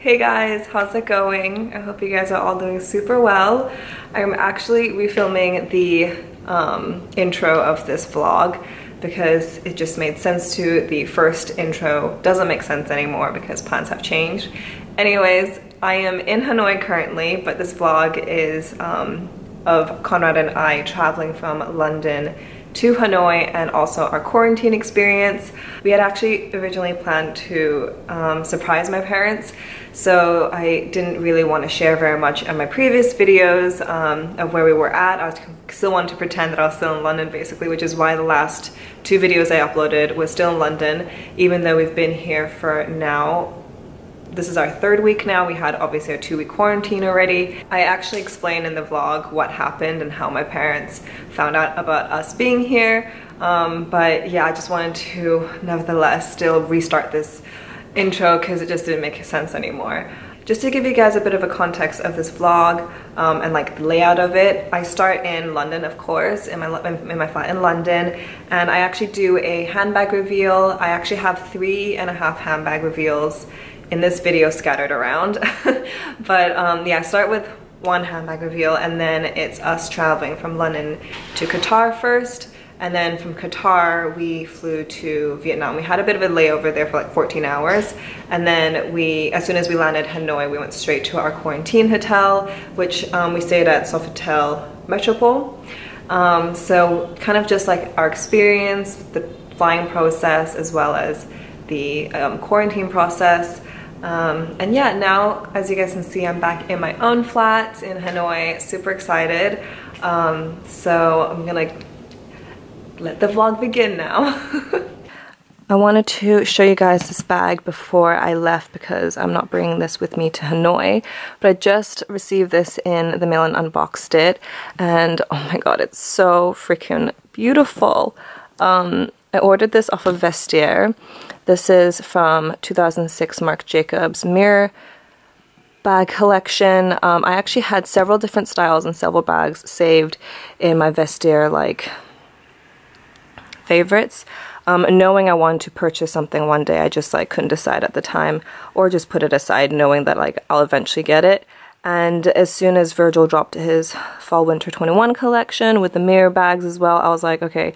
Hey guys, how's it going? I hope you guys are all doing super well. I'm actually refilming the um, intro of this vlog because it just made sense to. The first intro doesn't make sense anymore because plans have changed. Anyways, I am in Hanoi currently, but this vlog is um, of Conrad and I traveling from London to Hanoi and also our quarantine experience. We had actually originally planned to um, surprise my parents, so I didn't really want to share very much in my previous videos um, of where we were at. I still wanted to pretend that I was still in London basically, which is why the last two videos I uploaded was still in London, even though we've been here for now this is our third week now. We had obviously a two week quarantine already. I actually explained in the vlog what happened and how my parents found out about us being here. Um, but yeah, I just wanted to nevertheless still restart this intro because it just didn't make sense anymore. Just to give you guys a bit of a context of this vlog um, and like the layout of it, I start in London, of course, in my, in my flat in London, and I actually do a handbag reveal. I actually have three and a half handbag reveals in this video scattered around. but um, yeah, start with one handbag reveal and then it's us traveling from London to Qatar first. And then from Qatar, we flew to Vietnam. We had a bit of a layover there for like 14 hours. And then we, as soon as we landed Hanoi, we went straight to our quarantine hotel, which um, we stayed at Sofitel Metropole. Um, so kind of just like our experience, the flying process, as well as the um, quarantine process. Um, and yeah, now as you guys can see, I'm back in my own flat in Hanoi, super excited. Um, so I'm gonna let the vlog begin now. I wanted to show you guys this bag before I left because I'm not bringing this with me to Hanoi, but I just received this in the mail and unboxed it, and oh my god, it's so freaking beautiful. Um, I ordered this off of Vestiaire. This is from 2006 Marc Jacobs mirror bag collection. Um, I actually had several different styles and several bags saved in my Vestiaire like favorites. Um, knowing I wanted to purchase something one day, I just like couldn't decide at the time or just put it aside knowing that like I'll eventually get it. And as soon as Virgil dropped his fall winter 21 collection with the mirror bags as well, I was like, okay,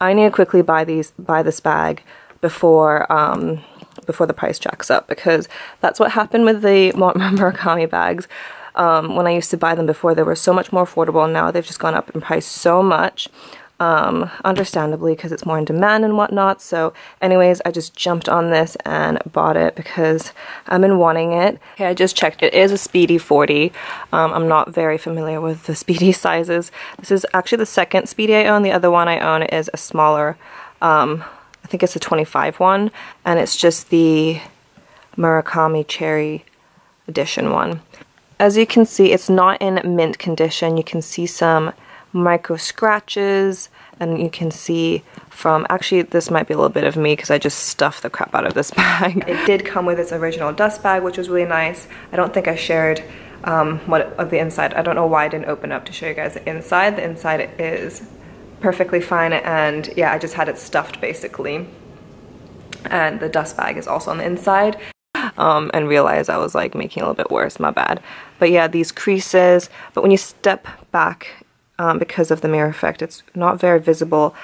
I need to quickly buy these buy this bag before um, before the price jacks up because that's what happened with the Murakami bags. Um, when I used to buy them before, they were so much more affordable. Now they've just gone up in price so much um, understandably because it's more in demand and whatnot. So anyways, I just jumped on this and bought it because I've been wanting it. Okay, I just checked. It is a Speedy 40. Um, I'm not very familiar with the Speedy sizes. This is actually the second Speedy I own. The other one I own is a smaller, um, I think it's a 25 one. And it's just the Murakami Cherry Edition one. As you can see, it's not in mint condition. You can see some micro scratches and you can see from actually this might be a little bit of me because I just stuffed the crap out of this bag. It did come with its original dust bag which was really nice. I don't think I shared um, what of the inside. I don't know why I didn't open up to show you guys the inside. The inside is perfectly fine and yeah I just had it stuffed basically and the dust bag is also on the inside um, and realized I was like making a little bit worse, my bad. But yeah, these creases, but when you step back um, because of the mirror effect. It's not very visible,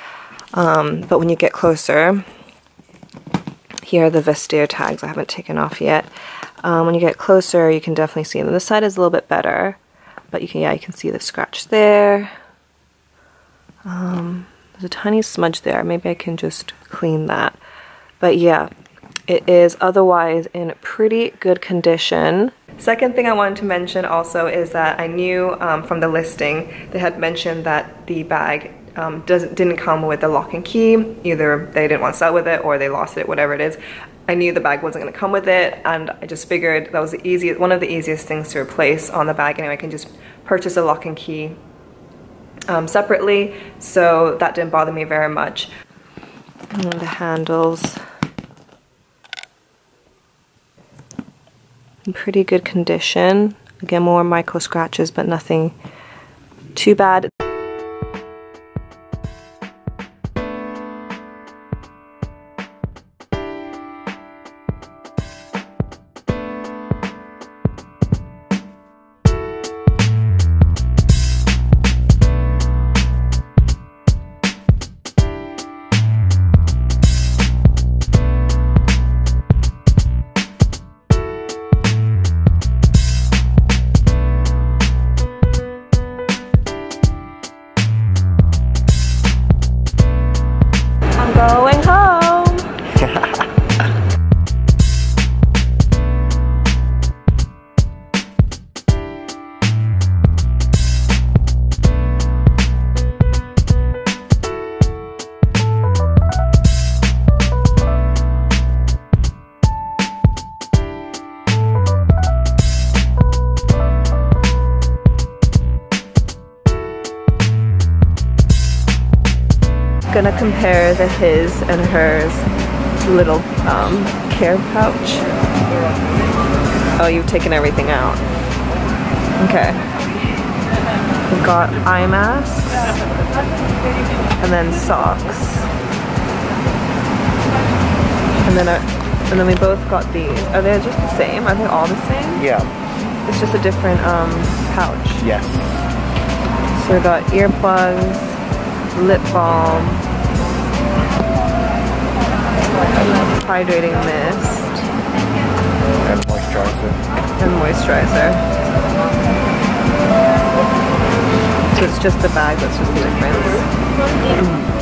um, but when you get closer, here are the Vestiaire tags I haven't taken off yet. Um, when you get closer, you can definitely see them. This side is a little bit better, but you can, yeah, you can see the scratch there. Um, there's a tiny smudge there. Maybe I can just clean that. But yeah, it is otherwise in pretty good condition. Second thing I wanted to mention also is that I knew um, from the listing they had mentioned that the bag um, doesn't didn't come with a lock and key. Either they didn't want to sell with it or they lost it, whatever it is. I knew the bag wasn't going to come with it and I just figured that was the easiest, one of the easiest things to replace on the bag anyway. I can just purchase a lock and key um, separately so that didn't bother me very much. And the handles in pretty good condition. Again, more micro scratches, but nothing too bad. Gonna compare the his and hers little um, care pouch. Oh, you've taken everything out. Okay. We've got eye masks and then socks. And then, and then we both got these. Are they just the same? Are they all the same? Yeah. It's just a different um, pouch. Yes. So we got earplugs, lip balm, hydrating mist, And moisturizer. and moisturizer. So it's just the bag that's just the difference.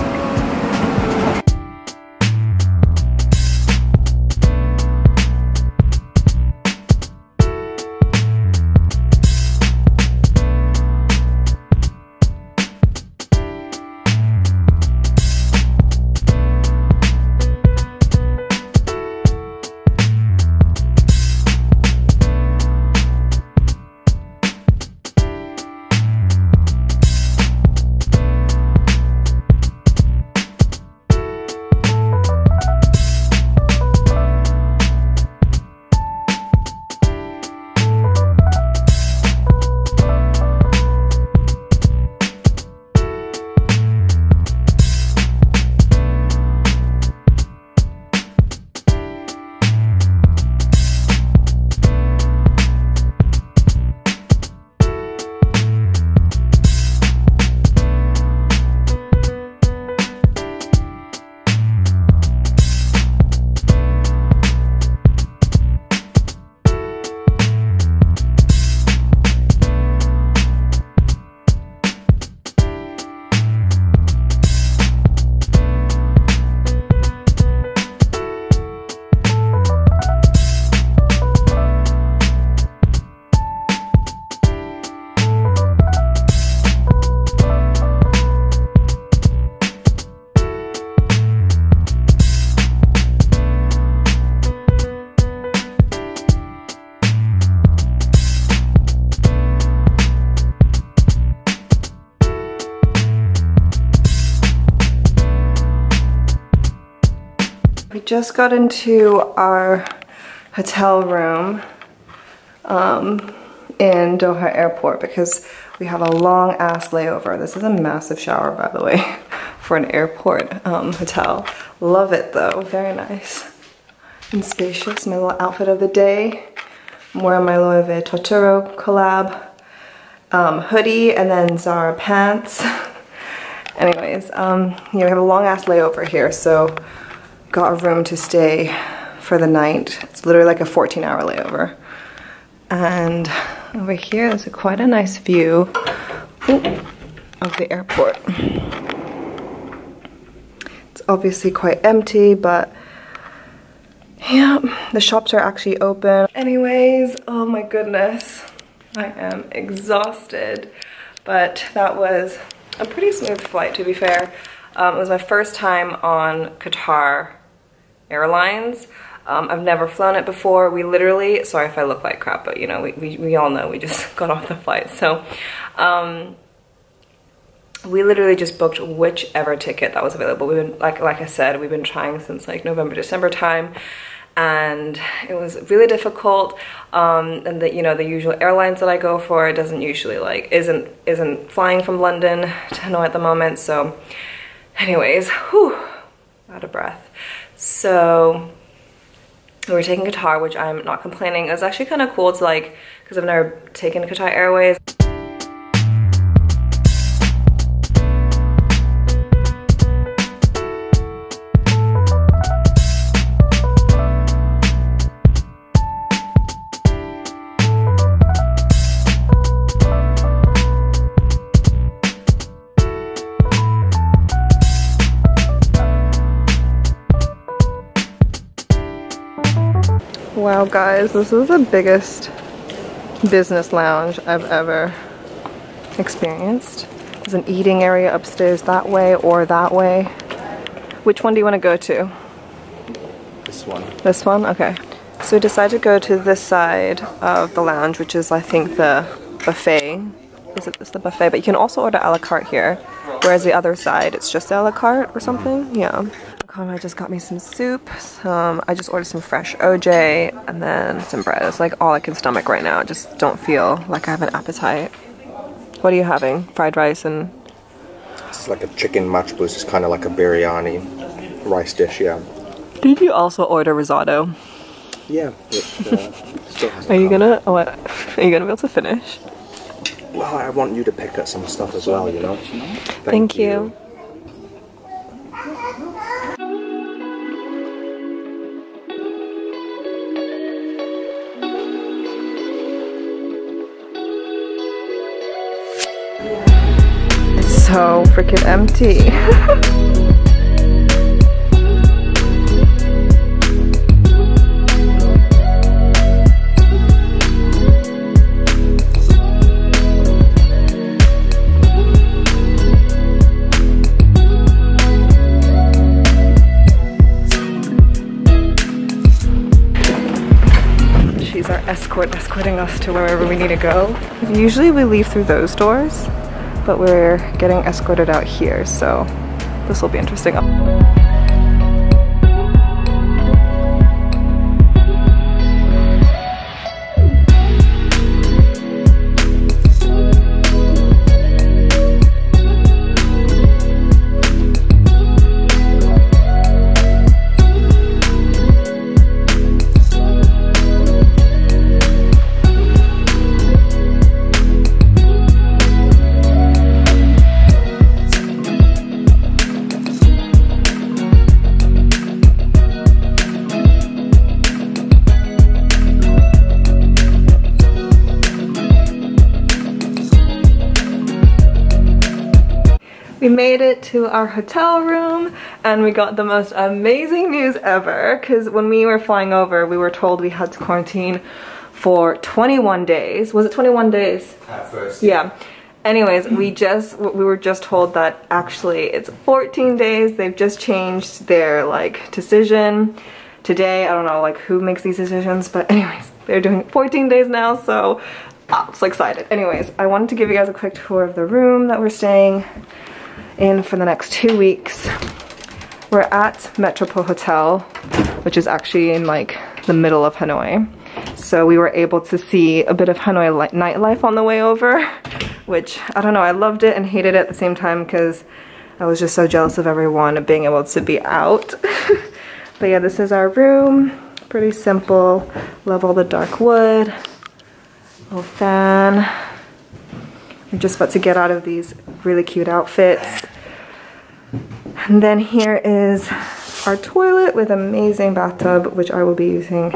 We just got into our hotel room um, in Doha airport because we have a long ass layover. This is a massive shower, by the way, for an airport um, hotel. Love it though, very nice and spacious. My little outfit of the day. I'm wearing my Loewe Totoro collab um, hoodie and then Zara pants. Anyways, um, yeah, we have a long ass layover here, so got a room to stay for the night. It's literally like a 14 hour layover. And over here is a, quite a nice view of the airport. It's obviously quite empty, but yeah, the shops are actually open. Anyways, oh my goodness, I am exhausted, but that was a pretty smooth flight to be fair. Um, it was my first time on Qatar Airlines. Um, I've never flown it before. We literally, sorry if I look like crap, but you know, we, we, we all know we just got off the flight. So, um, we literally just booked whichever ticket that was available. We've been, like, like I said, we've been trying since like November, December time and it was really difficult um, and the you know the usual airlines that I go for it doesn't usually like isn't isn't flying from London to Hanoi at the moment so anyways whew out of breath so we're taking Qatar which I'm not complaining. It was actually kind of cool to like because I've never taken Qatar Airways guys, this is the biggest business lounge I've ever experienced. There's an eating area upstairs that way or that way. Which one do you want to go to? This one. This one? Okay. So we decided to go to this side of the lounge, which is I think the buffet. Is it this the buffet? But you can also order a la carte here. Whereas the other side, it's just a la carte or something. Yeah. Conrad just got me some soup. Some I just ordered some fresh OJ and then some bread. It's like all I can stomach right now. I just don't feel like I have an appetite. What are you having? Fried rice and It's like a chicken machboos. It's kind of like a biryani rice dish, yeah. Did you also order risotto? Yeah. It, uh, still Are you come. gonna oh, what? Are you gonna be able to finish? Well, I want you to pick up some stuff as well, you know? Thank, you. It's so freaking empty. She's our escort, escorting us to wherever we need to go. Usually we leave through those doors, but we're getting escorted out here, so this will be interesting. Made it to our hotel room and we got the most amazing news ever because when we were flying over, we were told we had to quarantine for 21 days. Was it 21 days? At first. Yeah. Anyways, we just we were just told that actually it's 14 days. They've just changed their like decision today. I don't know like who makes these decisions, but anyways, they're doing 14 days now, so I'm so excited. Anyways, I wanted to give you guys a quick tour of the room that we're staying in for the next two weeks. We're at Metropole Hotel, which is actually in like the middle of Hanoi. So we were able to see a bit of Hanoi nightlife on the way over, which I don't know, I loved it and hated it at the same time because I was just so jealous of everyone being able to be out. but yeah, this is our room. Pretty simple. Love all the dark wood. Little fan. We're just about to get out of these really cute outfits. And then here is our toilet with amazing bathtub, which I will be using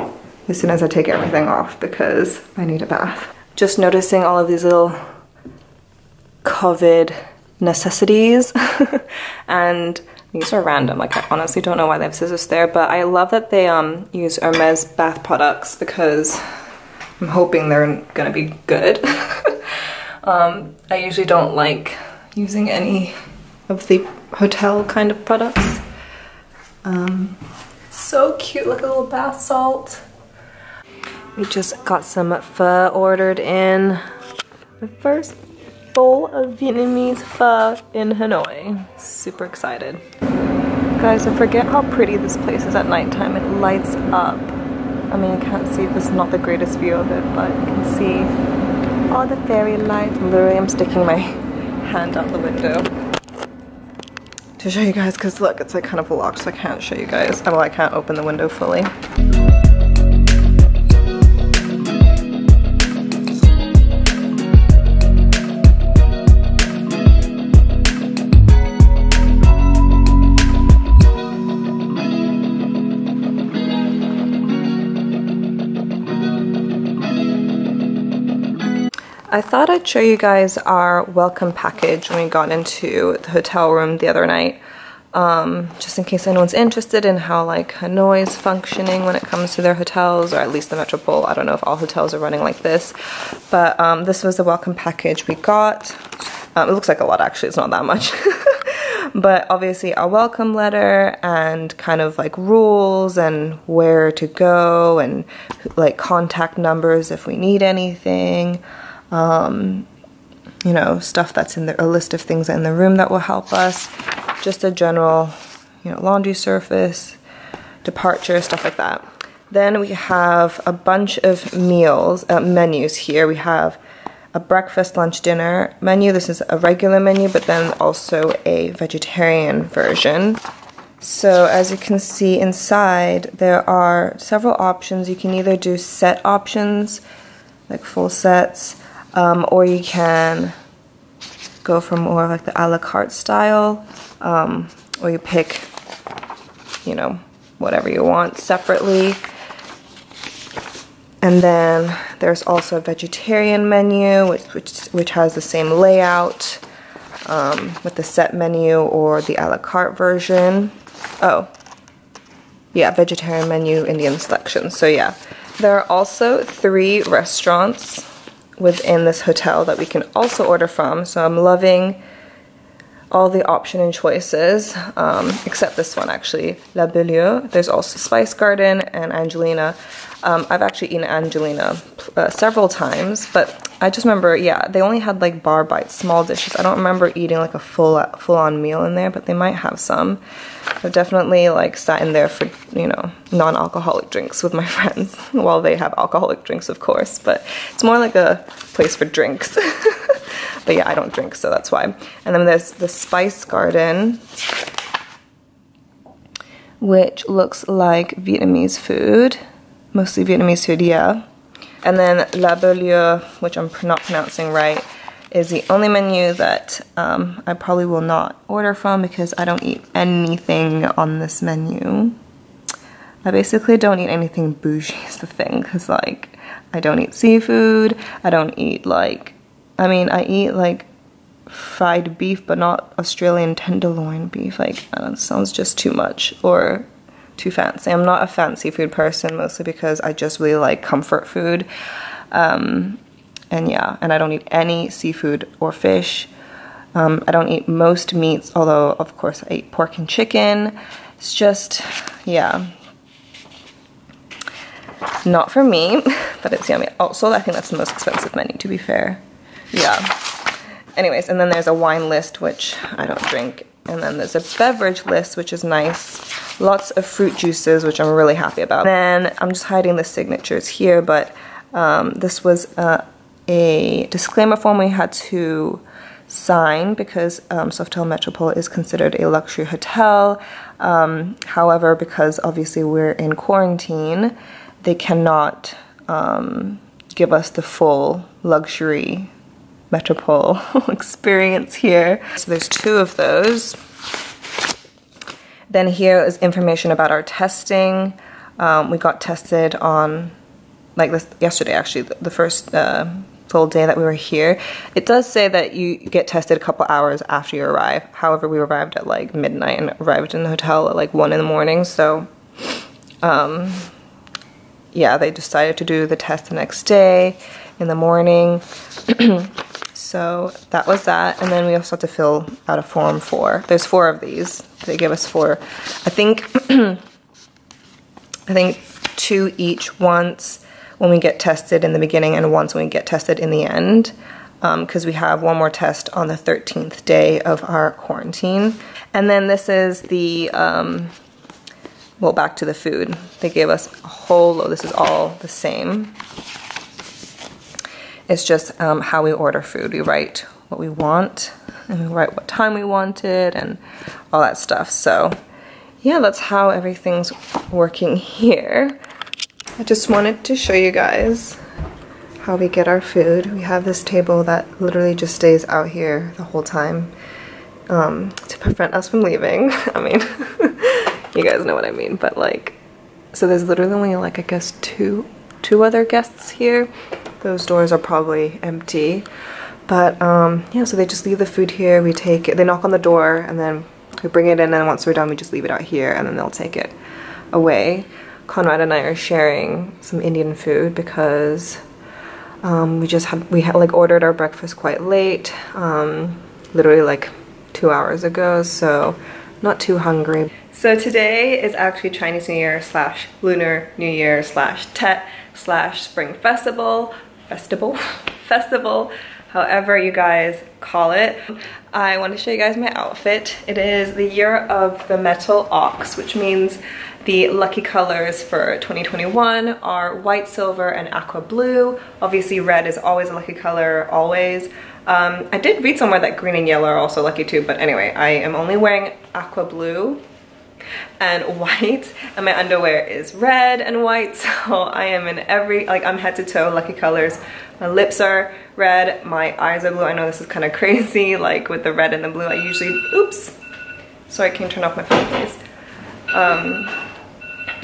as soon as I take everything off because I need a bath. Just noticing all of these little COVID necessities and these are random like I honestly don't know why they have scissors there but I love that they um use Hermes bath products because I'm hoping they're gonna be good um I usually don't like using any of the hotel kind of products um so cute like a little bath salt we just got some pho ordered in the first bowl of Vietnamese pho in Hanoi. Super excited. Guys, I forget how pretty this place is at nighttime. It lights up. I mean, you can't see, this is not the greatest view of it, but you can see all the fairy lights. Literally, I'm sticking my hand out the window to show you guys, because look, it's like kind of locked, so I can't show you guys. Oh, well, I can't open the window fully. I thought I'd show you guys our welcome package when we got into the hotel room the other night. Um, just in case anyone's interested in how like Hanoi is functioning when it comes to their hotels, or at least the Metropole. I don't know if all hotels are running like this, but um, this was the welcome package we got. Um, it looks like a lot actually, it's not that much. but obviously our welcome letter and kind of like rules and where to go and like contact numbers if we need anything. Um, you know, stuff that's in the, a list of things in the room that will help us. Just a general, you know, laundry surface, departure, stuff like that. Then we have a bunch of meals, uh, menus here. We have a breakfast, lunch, dinner menu. This is a regular menu, but then also a vegetarian version. So as you can see inside, there are several options. You can either do set options, like full sets, um, or you can go for more like the a la carte style, um, or you pick, you know, whatever you want separately. And then there's also a vegetarian menu, which, which, which has the same layout um, with the set menu or the a la carte version. Oh, yeah, vegetarian menu, Indian selection. So yeah, there are also three restaurants within this hotel that we can also order from. So I'm loving all the option and choices, um, except this one actually, La Beaulieu. There's also Spice Garden and Angelina. Um, I've actually eaten Angelina uh, several times, but I just remember, yeah, they only had like bar bites, small dishes. I don't remember eating like a full full-on meal in there, but they might have some. I've definitely like sat in there for, you know, non-alcoholic drinks with my friends. While they have alcoholic drinks, of course, but it's more like a place for drinks. but yeah, I don't drink, so that's why. And then there's the Spice Garden, which looks like Vietnamese food. Mostly Vietnamese food, yeah. And then La Beaulieu, which I'm not pronouncing right, is the only menu that um, I probably will not order from because I don't eat anything on this menu. I basically don't eat anything bougie is the thing because like I don't eat seafood, I don't eat like, I mean I eat like fried beef but not Australian tenderloin beef, like sounds just too much or too fancy. I'm not a fancy food person mostly because I just really like comfort food. Um, and yeah, and I don't eat any seafood or fish. Um, I don't eat most meats, although of course I eat pork and chicken. It's just, yeah, not for me, but it's yummy. Also, I think that's the most expensive menu, to be fair. Yeah. Anyways, and then there's a wine list, which I don't drink. And then there's a beverage list, which is nice. Lots of fruit juices, which I'm really happy about. And then I'm just hiding the signatures here, but um, this was uh, a disclaimer form we had to sign because um, Sofitel Metropole is considered a luxury hotel. Um, however, because obviously we're in quarantine, they cannot um, give us the full luxury Metropole experience here. So there's two of those. Then here is information about our testing. Um, we got tested on, like this, yesterday actually, the first uh, full day that we were here. It does say that you get tested a couple hours after you arrive. However, we arrived at like midnight and arrived in the hotel at like one in the morning. So, um, yeah, they decided to do the test the next day in the morning. so that was that. And then we also have to fill out a form for, there's four of these. They give us four. I think, I think two each once when we get tested in the beginning and once when we get tested in the end because um, we have one more test on the 13th day of our quarantine. And then this is the, um, well, back to the food. They gave us a whole load. This is all the same. It's just um, how we order food. We write what we want and we write what time we want it and all that stuff. So yeah, that's how everything's working here. I just wanted to show you guys how we get our food. We have this table that literally just stays out here the whole time um, to prevent us from leaving. I mean, you guys know what I mean, but like, so there's literally only like, I guess two, two other guests here. Those doors are probably empty. But um, yeah, so they just leave the food here. We take it, they knock on the door and then we bring it in and once we're done, we just leave it out here and then they'll take it away. Conrad and I are sharing some Indian food because um, we just had we had like ordered our breakfast quite late, um, literally like two hours ago, so not too hungry. So today is actually Chinese New Year slash Lunar New Year slash Tet slash Spring Festival, festival, festival, however you guys call it. I want to show you guys my outfit. It is the year of the metal ox, which means the lucky colors for 2021 are white, silver, and aqua blue. Obviously red is always a lucky color, always. Um, I did read somewhere that green and yellow are also lucky too, but anyway, I am only wearing aqua blue and white and my underwear is red and white so I am in every like I'm head to toe lucky colors. My lips are red my eyes are blue. I know this is kind of crazy like with the red and the blue I usually oops sorry I can you turn off my phone please? Um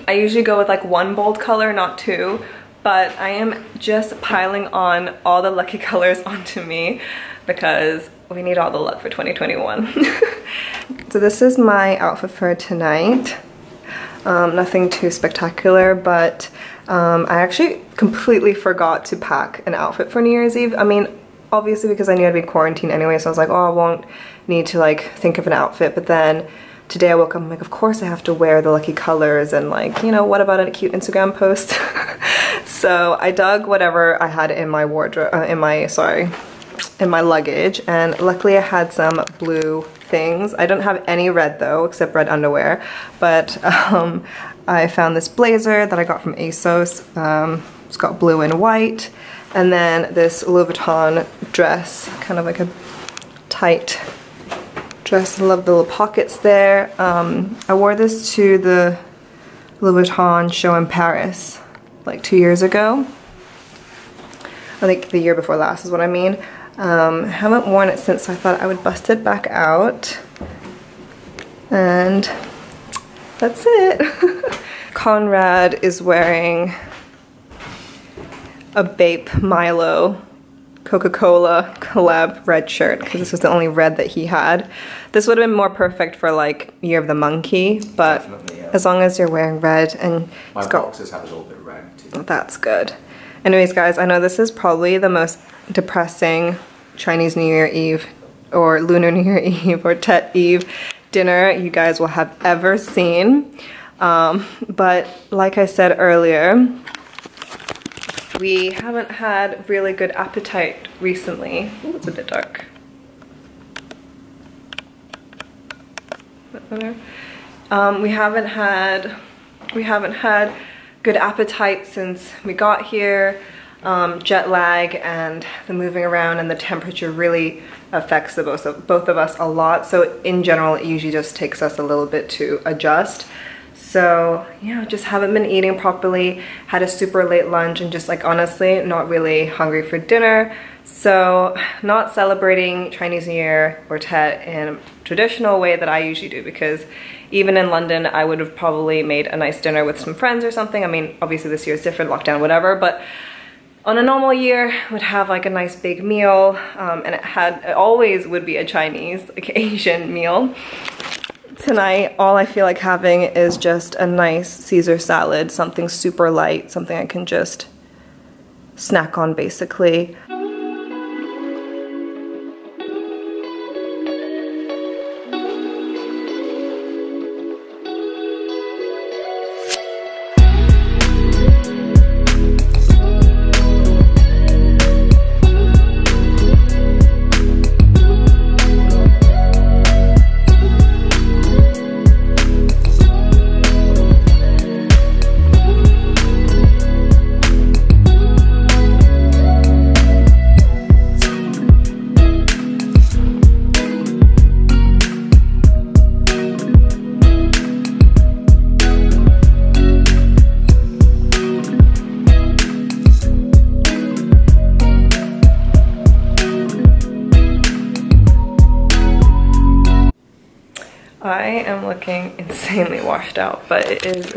I usually go with like one bold color not two but I am just piling on all the lucky colors onto me because we need all the luck for 2021. so this is my outfit for tonight. Um, nothing too spectacular, but um, I actually completely forgot to pack an outfit for New Year's Eve. I mean, obviously because I knew I'd be quarantined anyway, so I was like, oh, I won't need to like think of an outfit, but then today I woke up, I'm like, of course I have to wear the lucky colors and like, you know, what about a cute Instagram post? so I dug whatever I had in my wardrobe, uh, in my, sorry, in my luggage and luckily I had some blue things. I don't have any red though, except red underwear, but um, I found this blazer that I got from ASOS. Um, it's got blue and white, and then this Louis Vuitton dress, kind of like a tight dress. I love the little pockets there. Um, I wore this to the Louis Vuitton show in Paris like two years ago. I think the year before last is what I mean. Um, haven't worn it since so I thought I would bust it back out. And that's it. Conrad is wearing a Bape Milo Coca-Cola collab red shirt because this was the only red that he had. This would have been more perfect for like Year of the Monkey, but yeah. as long as you're wearing red and my boxes have a little bit red too. That's good. Anyways, guys, I know this is probably the most depressing Chinese New Year Eve or Lunar New Year Eve or Tet Eve dinner you guys will have ever seen. Um, but like I said earlier, we haven't had really good appetite recently. Ooh, it's a bit dark. Um, we haven't had we haven't had good appetite since we got here um, jet lag and the moving around and the temperature really affects the both of, both of us a lot. So in general, it usually just takes us a little bit to adjust. So yeah, just haven't been eating properly, had a super late lunch and just like honestly not really hungry for dinner. So not celebrating Chinese New Year or Tet in a traditional way that I usually do because even in London, I would have probably made a nice dinner with some friends or something. I mean, obviously this year is different, lockdown, whatever, but on a normal year would have like a nice big meal um, and it had it always would be a Chinese like Asian meal. Tonight all I feel like having is just a nice Caesar salad something super light something I can just snack on basically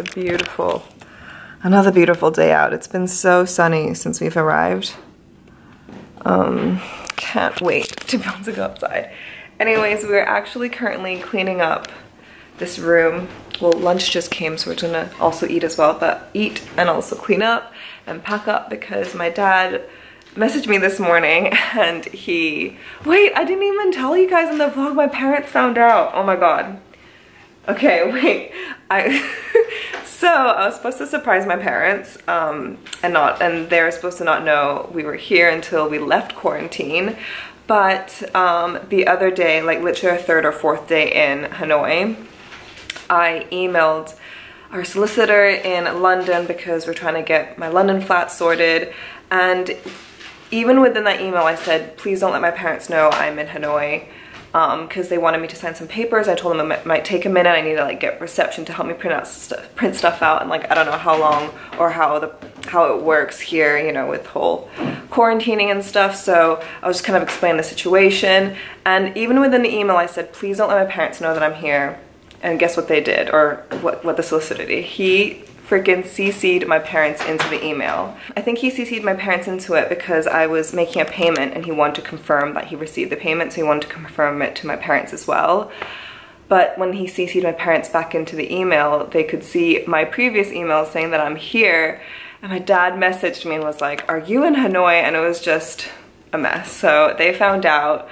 a beautiful, another beautiful day out. It's been so sunny since we've arrived. Um, can't wait to be able to go outside. Anyways, we're actually currently cleaning up this room. Well, lunch just came, so we're gonna also eat as well, but eat and also clean up and pack up because my dad messaged me this morning and he, wait, I didn't even tell you guys in the vlog, my parents found out. Oh my God. Okay, wait. I So I was supposed to surprise my parents um, and not, and they were supposed to not know we were here until we left quarantine. But um, the other day, like literally our third or fourth day in Hanoi, I emailed our solicitor in London because we're trying to get my London flat sorted. And even within that email, I said, please don't let my parents know I'm in Hanoi because um, they wanted me to sign some papers. I told them it might take a minute. I need to like get reception to help me print out st print stuff out and like I don't know how long or how the how it works here, you know, with whole quarantining and stuff. So I was just kind of explaining the situation. And even within the email, I said, please don't let my parents know that I'm here. And guess what they did, or what, what the solicitor did? He freaking CC'd my parents into the email. I think he CC'd my parents into it because I was making a payment and he wanted to confirm that he received the payment, so he wanted to confirm it to my parents as well. But when he CC'd my parents back into the email, they could see my previous email saying that I'm here. And my dad messaged me and was like, are you in Hanoi? And it was just a mess. So they found out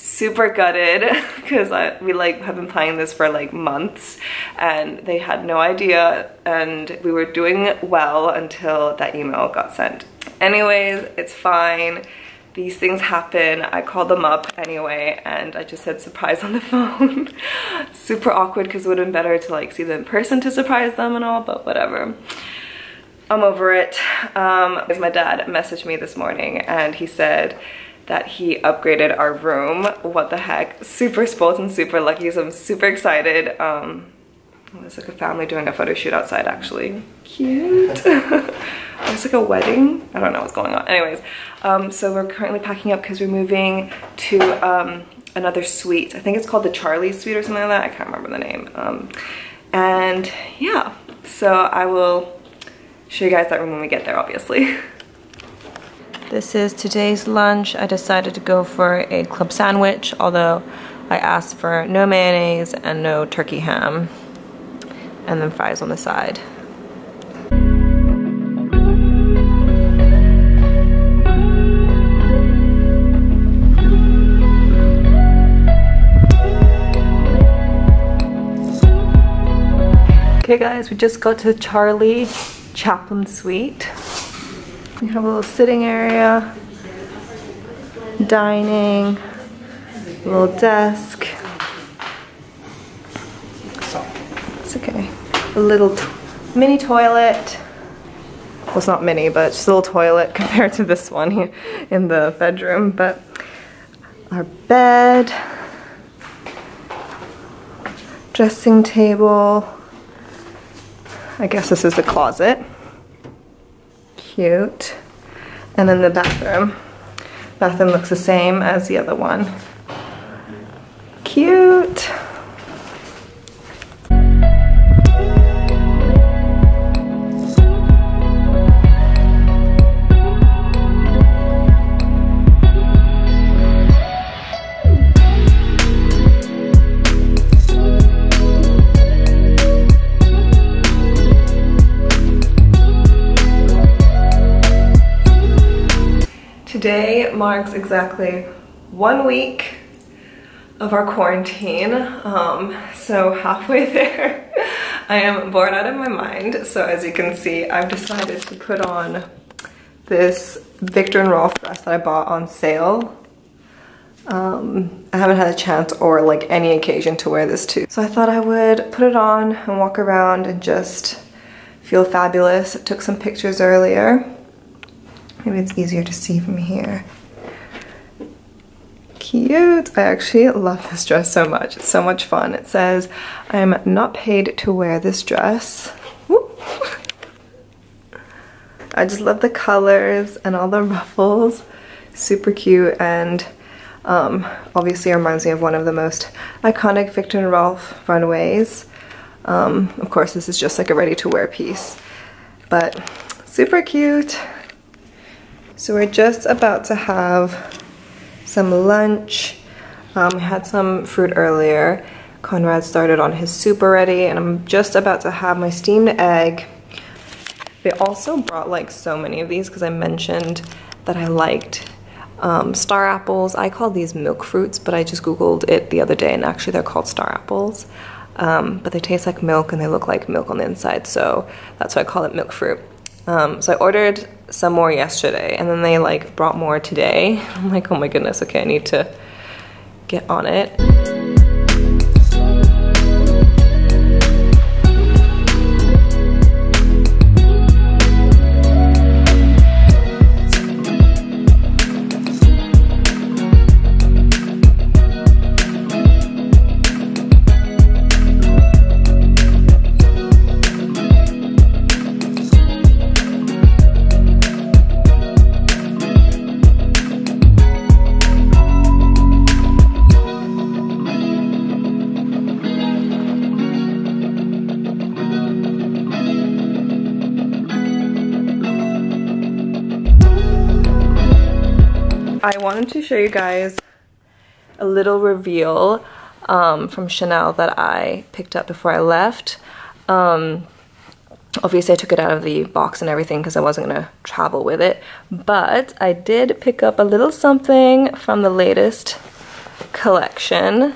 super gutted because we like have been planning this for like months and they had no idea and we were doing well until that email got sent. Anyways, it's fine. These things happen. I called them up anyway and I just said surprise on the phone. super awkward because it would have been better to like see them in person to surprise them and all, but whatever. I'm over it. Um, my dad messaged me this morning and he said, that he upgraded our room. What the heck? Super spoiled and super lucky, so I'm super excited. Um, it's like a family doing a photo shoot outside actually. Cute. it's like a wedding. I don't know what's going on. Anyways, um, so we're currently packing up because we're moving to um, another suite. I think it's called the Charlie Suite or something like that. I can't remember the name. Um, and yeah, so I will show you guys that room when we get there, obviously. This is today's lunch. I decided to go for a club sandwich, although I asked for no mayonnaise and no turkey ham, and then fries on the side. Okay guys, we just got to Charlie Chaplin Suite. We have a little sitting area, dining, little desk. It's okay. A little mini toilet. Well, it's not mini, but just a little toilet compared to this one here in the bedroom. But our bed, dressing table. I guess this is the closet cute. And then the bathroom. Bathroom looks the same as the other one. Cute. Marks exactly one week of our quarantine. Um, so halfway there, I am bored out of my mind. So as you can see, I've decided to put on this Viktor and Rolf dress that I bought on sale. Um, I haven't had a chance or like any occasion to wear this too. So I thought I would put it on and walk around and just feel fabulous. I took some pictures earlier. Maybe it's easier to see from here. Cute. I actually love this dress so much. It's so much fun. It says, I'm not paid to wear this dress. I just love the colors and all the ruffles. Super cute and um, obviously reminds me of one of the most iconic Viktor and Rolf runways. Um, of course, this is just like a ready-to-wear piece, but super cute. So we're just about to have some lunch. Um, had some fruit earlier. Conrad started on his soup already and I'm just about to have my steamed egg. They also brought like so many of these because I mentioned that I liked um, star apples. I call these milk fruits, but I just Googled it the other day and actually they're called star apples. Um, but they taste like milk and they look like milk on the inside, so that's why I call it milk fruit. Um, so I ordered some more yesterday and then they like brought more today. I'm like, oh my goodness, okay, I need to get on it. Show you guys a little reveal um, from Chanel that I picked up before I left. Um, obviously I took it out of the box and everything because I wasn't going to travel with it. But I did pick up a little something from the latest collection.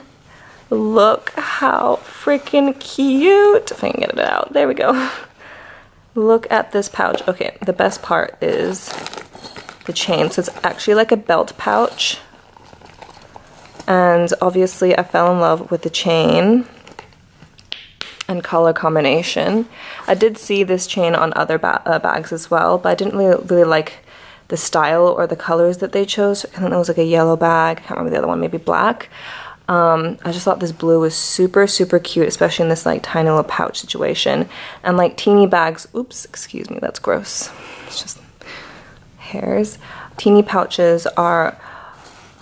Look how freaking cute. If I can get it out. There we go. Look at this pouch. Okay, the best part is the chain. So it's actually like a belt pouch. And obviously I fell in love with the chain and color combination. I did see this chain on other ba uh, bags as well, but I didn't really, really like the style or the colors that they chose. I think it was like a yellow bag. I can't remember the other one, maybe black. Um, I just thought this blue was super, super cute, especially in this like tiny little pouch situation. And like teeny bags, oops, excuse me, that's gross. It's just hairs. Teeny pouches are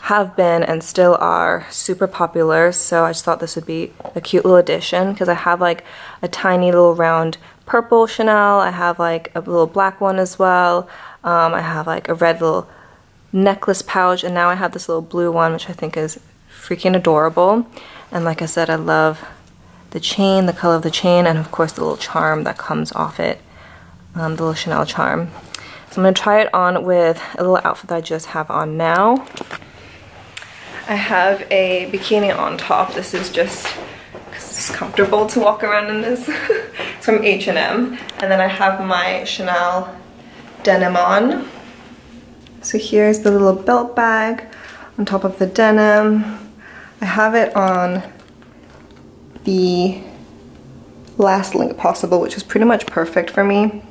have been and still are super popular so I just thought this would be a cute little addition because I have like a tiny little round purple Chanel I have like a little black one as well um, I have like a red little necklace pouch and now I have this little blue one which I think is freaking adorable and like I said I love the chain the color of the chain and of course the little charm that comes off it um, the little Chanel charm so I'm going to try it on with a little outfit that I just have on now. I have a bikini on top. This is just because it's comfortable to walk around in this. it's from H&M. And then I have my Chanel denim on. So here's the little belt bag on top of the denim. I have it on the last link possible, which is pretty much perfect for me.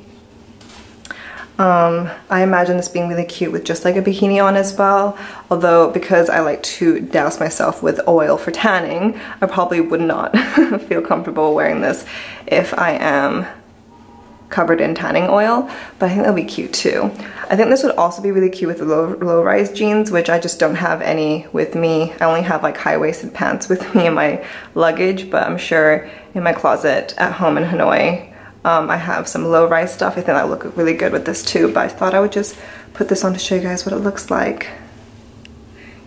Um, I imagine this being really cute with just like a bikini on as well. Although because I like to douse myself with oil for tanning, I probably would not feel comfortable wearing this if I am covered in tanning oil, but I think that'll be cute too. I think this would also be really cute with low, low rise jeans, which I just don't have any with me. I only have like high-waisted pants with me in my luggage, but I'm sure in my closet at home in Hanoi, um, I have some low-rise stuff. I think that look really good with this too, but I thought I would just put this on to show you guys what it looks like.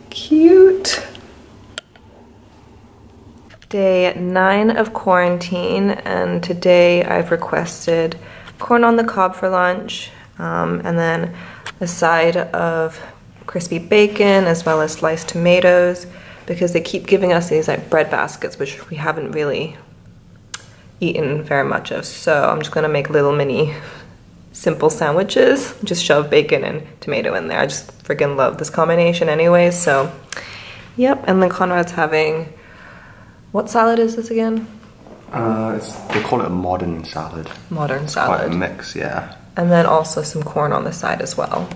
Cute. Day nine of quarantine, and today I've requested corn on the cob for lunch, um, and then a side of crispy bacon as well as sliced tomatoes because they keep giving us these like bread baskets, which we haven't really eaten very much of. So I'm just gonna make little mini simple sandwiches. Just shove bacon and tomato in there. I just freaking love this combination anyway. So yep, and then Conrad's having, what salad is this again? Uh, they call it a modern salad. Modern salad. Quite a mix, yeah. And then also some corn on the side as well.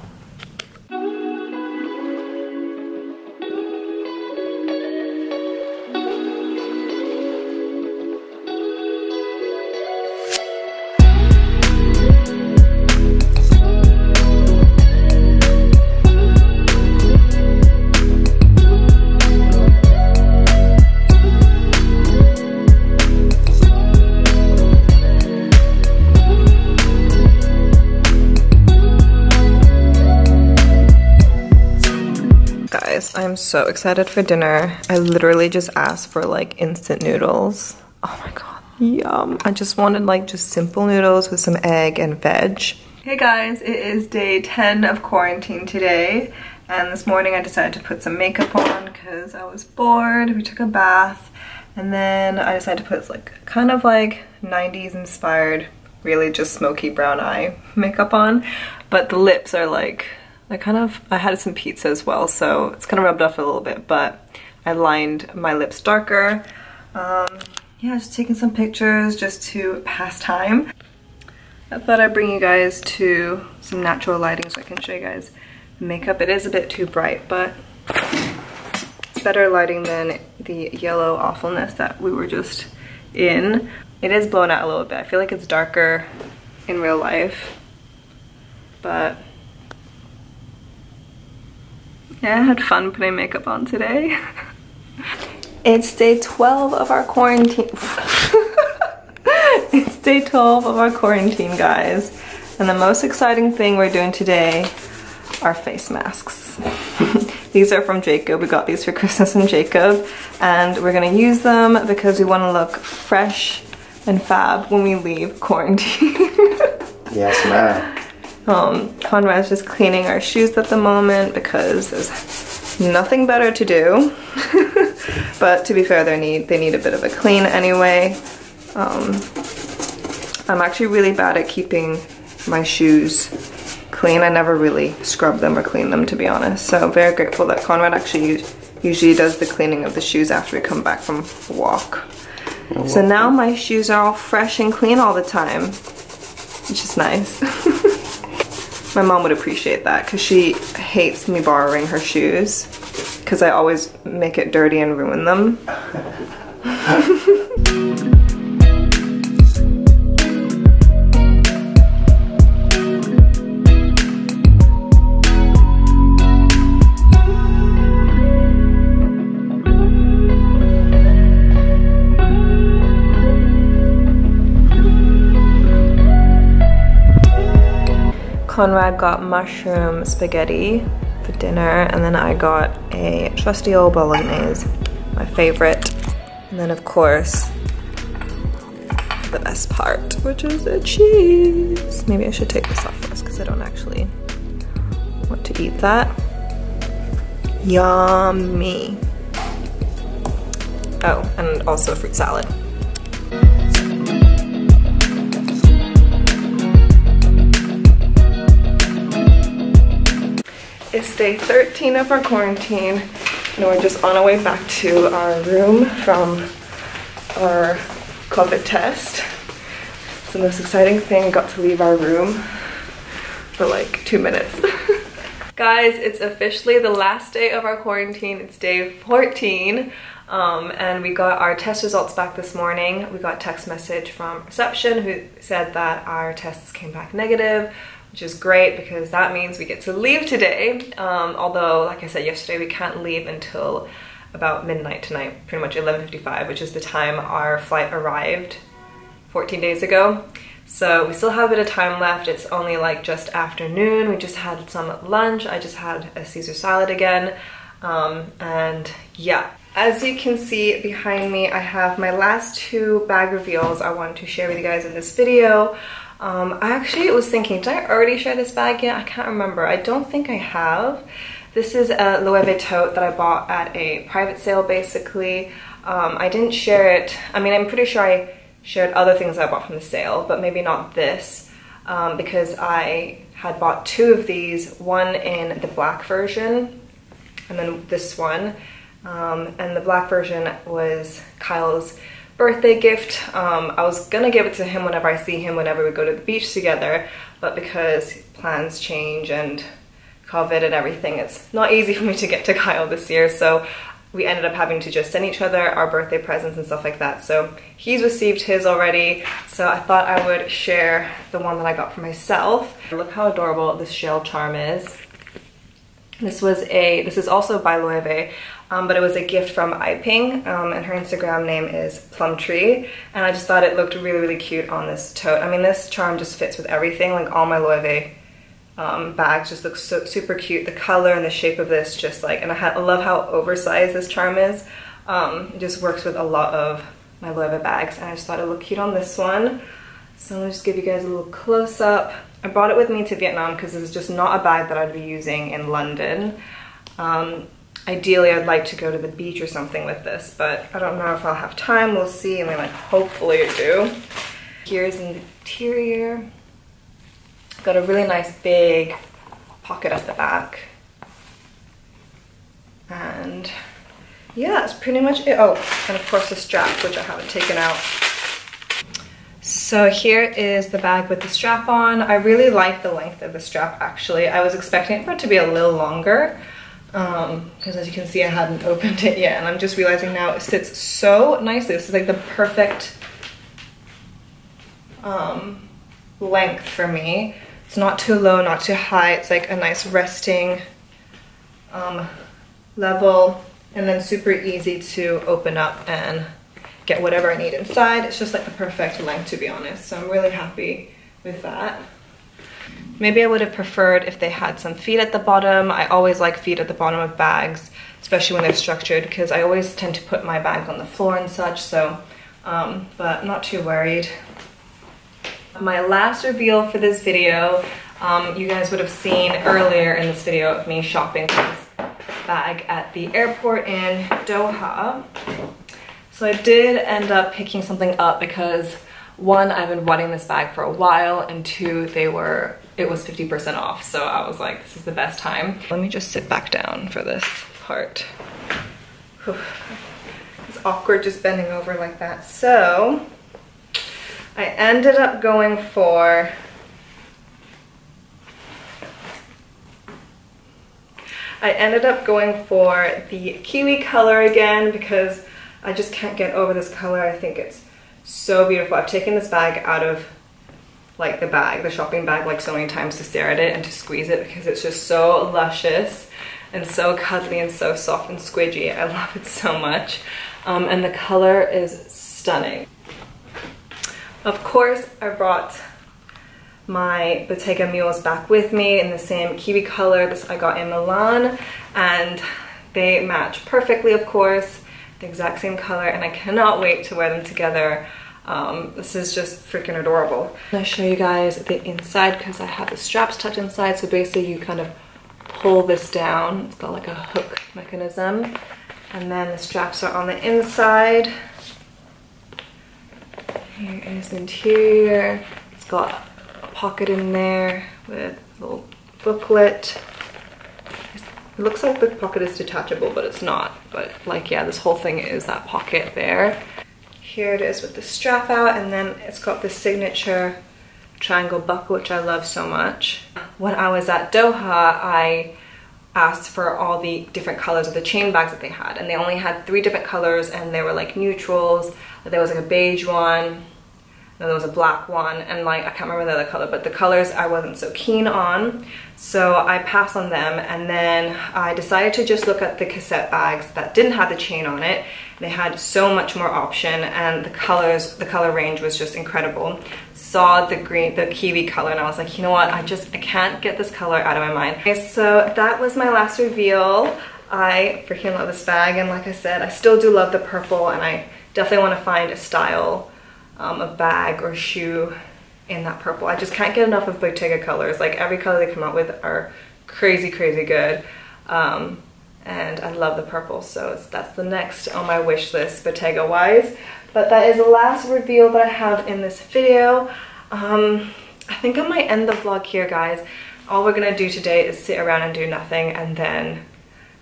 I'm so excited for dinner. I literally just asked for like instant noodles. Oh my god, yum. I just wanted like just simple noodles with some egg and veg. Hey guys, it is day 10 of quarantine today. And this morning I decided to put some makeup on because I was bored. We took a bath And then I decided to put like kind of like 90s inspired, really just smoky brown eye makeup on. But the lips are like, I kind of, I had some pizza as well, so it's kind of rubbed off a little bit, but I lined my lips darker. Um, yeah, just taking some pictures just to pass time. I thought I'd bring you guys to some natural lighting so I can show you guys makeup. It is a bit too bright, but it's better lighting than the yellow awfulness that we were just in. It is blown out a little bit. I feel like it's darker in real life, but yeah, I had fun putting makeup on today. it's day 12 of our quarantine. it's day 12 of our quarantine, guys. And the most exciting thing we're doing today are face masks. these are from Jacob. We got these for Christmas from Jacob. And we're gonna use them because we wanna look fresh and fab when we leave quarantine. yes, ma'am. Um, Conrad's just cleaning our shoes at the moment because there's nothing better to do. but to be fair, they need, they need a bit of a clean anyway. Um, I'm actually really bad at keeping my shoes clean. I never really scrub them or clean them to be honest. So I'm very grateful that Conrad actually usually does the cleaning of the shoes after we come back from a walk. So now my shoes are all fresh and clean all the time, which is nice. my mom would appreciate that because she hates me borrowing her shoes because I always make it dirty and ruin them. Conrad got mushroom spaghetti for dinner, and then I got a trusty old bolognese, my favorite. And then, of course, the best part, which is the cheese. Maybe I should take this off first because I don't actually want to eat that. Yummy. Oh, and also a fruit salad. It's day 13 of our quarantine and we're just on our way back to our room from our COVID test. It's the most exciting thing, got to leave our room for like two minutes. Guys, it's officially the last day of our quarantine. It's day 14. Um, and we got our test results back this morning. We got text message from reception who said that our tests came back negative which is great because that means we get to leave today. Um, although, like I said yesterday, we can't leave until about midnight tonight, pretty much 11.55, which is the time our flight arrived 14 days ago. So we still have a bit of time left. It's only like just afternoon. We just had some lunch. I just had a Caesar salad again. Um, and yeah, as you can see behind me, I have my last two bag reveals I wanted to share with you guys in this video. Um, I actually was thinking, did I already share this bag yet? I can't remember. I don't think I have. This is a Loewe tote that I bought at a private sale basically. Um, I didn't share it. I mean, I'm pretty sure I shared other things I bought from the sale, but maybe not this um, because I had bought two of these, one in the black version and then this one. Um, and the black version was Kyle's birthday gift. Um, I was gonna give it to him whenever I see him, whenever we go to the beach together, but because plans change and COVID and everything, it's not easy for me to get to Kyle this year, so we ended up having to just send each other our birthday presents and stuff like that. So he's received his already, so I thought I would share the one that I got for myself. Look how adorable this shell charm is. This was a, this is also by Loewe, um, but it was a gift from Iping, um, and her Instagram name is Plumtree, and I just thought it looked really, really cute on this tote. I mean, this charm just fits with everything, like all my Loewe um, bags just look so, super cute. The color and the shape of this just like, and I, I love how oversized this charm is. Um, it just works with a lot of my Loewe bags, and I just thought it looked cute on this one. So let me just give you guys a little close up. I brought it with me to Vietnam because it's just not a bag that I'd be using in London. Um, ideally I'd like to go to the beach or something with this, but I don't know if I'll have time. We'll see. I mean, like, hopefully I do. Here's the interior. Got a really nice big pocket at the back. And yeah, that's pretty much it. Oh, and of course the strap, which I haven't taken out. So here is the bag with the strap on. I really like the length of the strap actually. I was expecting it for it to be a little longer because um, as you can see I hadn't opened it yet and I'm just realizing now it sits so nicely. This is like the perfect um, length for me. It's not too low, not too high. It's like a nice resting um, level and then super easy to open up and get whatever I need inside. It's just like the perfect length to be honest. So I'm really happy with that. Maybe I would have preferred if they had some feet at the bottom. I always like feet at the bottom of bags, especially when they're structured because I always tend to put my bag on the floor and such. So, um, but not too worried. My last reveal for this video, um, you guys would have seen earlier in this video of me shopping this bag at the airport in Doha. So I did end up picking something up because one, I've been wanting this bag for a while, and two, they were, it was 50% off. So I was like, this is the best time. Let me just sit back down for this part. It's awkward just bending over like that. So I ended up going for I ended up going for the kiwi color again because I just can't get over this color. I think it's so beautiful. I've taken this bag out of like the bag, the shopping bag, like so many times to stare at it and to squeeze it because it's just so luscious and so cuddly and so soft and squidgy. I love it so much. Um, and the color is stunning. Of course, I brought my Bottega Mules back with me in the same kiwi color this I got in Milan and they match perfectly of course the exact same color and I cannot wait to wear them together um, this is just freaking adorable. I'm gonna show you guys the inside because I have the straps tucked inside so basically you kind of pull this down it's got like a hook mechanism and then the straps are on the inside here is the interior it's got a pocket in there with a little booklet. It looks like the pocket is detachable, but it's not. But like, yeah, this whole thing is that pocket there. Here it is with the strap out, and then it's got the signature triangle buckle, which I love so much. When I was at Doha, I asked for all the different colors of the chain bags that they had, and they only had three different colors, and they were like neutrals. There was like a beige one, then there was a black one and like I can't remember the other color but the colors I wasn't so keen on. So I passed on them and then I decided to just look at the cassette bags that didn't have the chain on it. They had so much more option and the colors the color range was just incredible. Saw the green the kiwi color and I was like you know what? I just I can't get this color out of my mind. Okay, so that was my last reveal. I freaking love this bag and like I said I still do love the purple and I definitely want to find a style um, a bag or shoe in that purple. I just can't get enough of Bottega colors. Like every color they come out with are crazy, crazy good. Um, and I love the purple, so that's the next on my wish list Bottega wise. But that is the last reveal that I have in this video. Um, I think I might end the vlog here, guys. All we're gonna do today is sit around and do nothing and then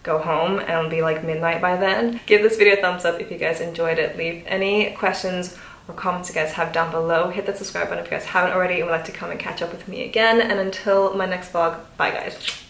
go home and be like midnight by then. Give this video a thumbs up if you guys enjoyed it. Leave any questions or comments you guys have down below. Hit that subscribe button if you guys haven't already and would like to come and catch up with me again. And until my next vlog, bye guys.